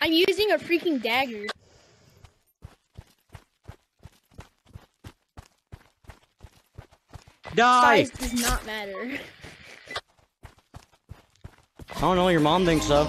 I'm using a freaking dagger. Die! Size does not matter. I don't know, your mom thinks so.